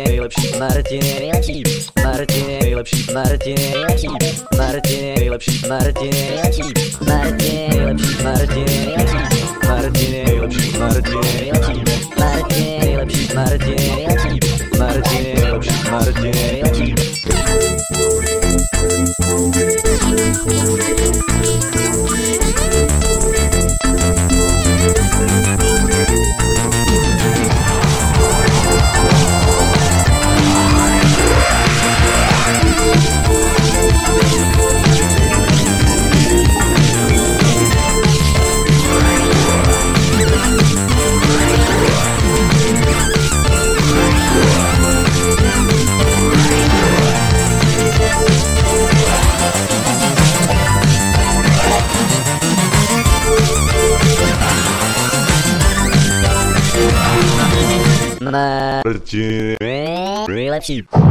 Martin, nejlepší, Martin, nejlepší, Martin, nejlepší, Martin, nejlepší, Martin, nejlepší, Martin, nejlepší, Martin. Relative.